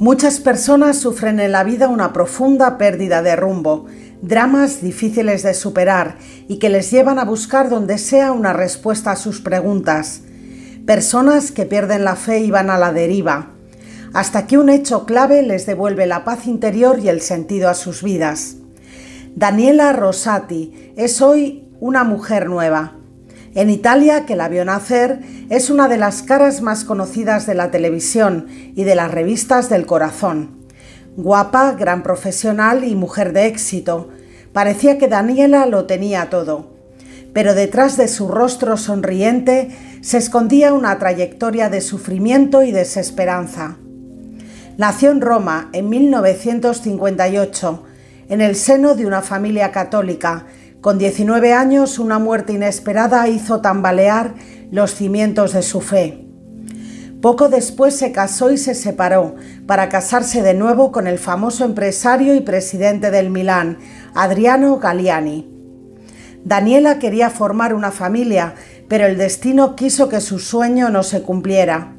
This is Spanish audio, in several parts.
Muchas personas sufren en la vida una profunda pérdida de rumbo, dramas difíciles de superar y que les llevan a buscar donde sea una respuesta a sus preguntas. Personas que pierden la fe y van a la deriva, hasta que un hecho clave les devuelve la paz interior y el sentido a sus vidas. Daniela Rosati es hoy una mujer nueva. En Italia, que la vio nacer, es una de las caras más conocidas de la televisión y de las revistas del corazón. Guapa, gran profesional y mujer de éxito, parecía que Daniela lo tenía todo. Pero detrás de su rostro sonriente se escondía una trayectoria de sufrimiento y desesperanza. Nació en Roma en 1958, en el seno de una familia católica con 19 años, una muerte inesperada hizo tambalear los cimientos de su fe. Poco después se casó y se separó para casarse de nuevo con el famoso empresario y presidente del Milán, Adriano Galliani. Daniela quería formar una familia, pero el destino quiso que su sueño no se cumpliera.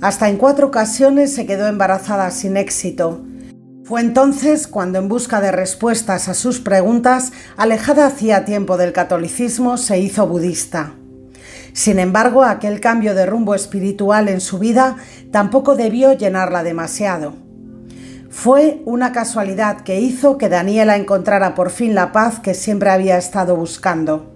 Hasta en cuatro ocasiones se quedó embarazada sin éxito. Fue entonces cuando, en busca de respuestas a sus preguntas, alejada hacía tiempo del catolicismo, se hizo budista. Sin embargo, aquel cambio de rumbo espiritual en su vida tampoco debió llenarla demasiado. Fue una casualidad que hizo que Daniela encontrara por fin la paz que siempre había estado buscando.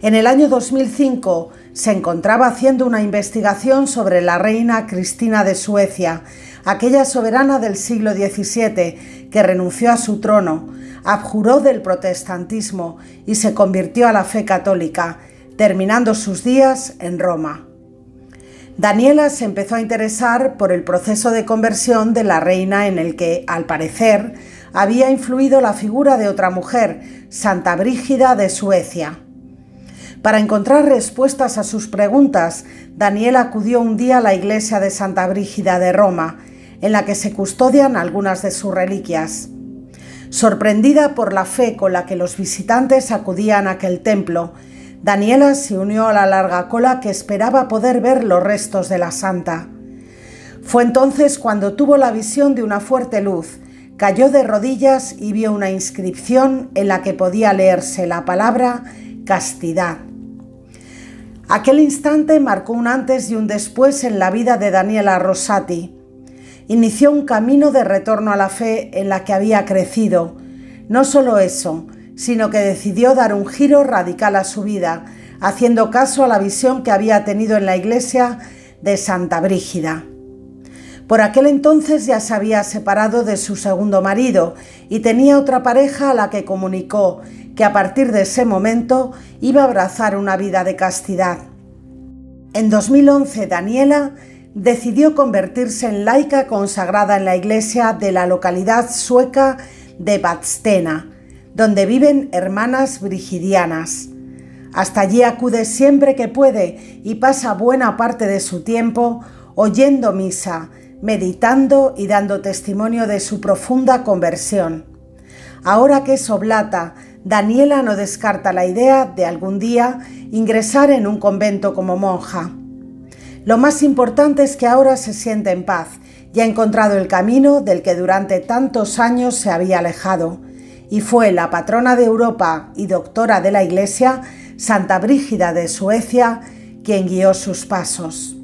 En el año 2005 se encontraba haciendo una investigación sobre la reina Cristina de Suecia, aquella soberana del siglo XVII que renunció a su trono, abjuró del protestantismo y se convirtió a la fe católica, terminando sus días en Roma. Daniela se empezó a interesar por el proceso de conversión de la reina en el que, al parecer, había influido la figura de otra mujer, Santa Brígida de Suecia. Para encontrar respuestas a sus preguntas, Daniela acudió un día a la iglesia de Santa Brígida de Roma en la que se custodian algunas de sus reliquias. Sorprendida por la fe con la que los visitantes acudían a aquel templo, Daniela se unió a la larga cola que esperaba poder ver los restos de la santa. Fue entonces cuando tuvo la visión de una fuerte luz, cayó de rodillas y vio una inscripción en la que podía leerse la palabra castidad. Aquel instante marcó un antes y un después en la vida de Daniela Rosati inició un camino de retorno a la fe en la que había crecido. No solo eso, sino que decidió dar un giro radical a su vida, haciendo caso a la visión que había tenido en la iglesia de Santa Brígida. Por aquel entonces ya se había separado de su segundo marido y tenía otra pareja a la que comunicó que a partir de ese momento iba a abrazar una vida de castidad. En 2011 Daniela decidió convertirse en laica consagrada en la iglesia de la localidad sueca de Badstena, donde viven hermanas brigidianas. Hasta allí acude siempre que puede y pasa buena parte de su tiempo oyendo misa, meditando y dando testimonio de su profunda conversión. Ahora que es oblata, Daniela no descarta la idea de algún día ingresar en un convento como monja. Lo más importante es que ahora se siente en paz y ha encontrado el camino del que durante tantos años se había alejado, y fue la patrona de Europa y doctora de la Iglesia, Santa Brígida de Suecia, quien guió sus pasos.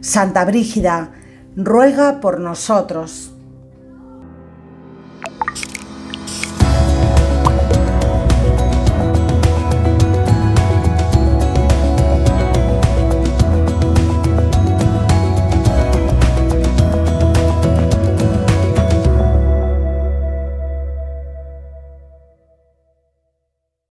Santa Brígida, ruega por nosotros.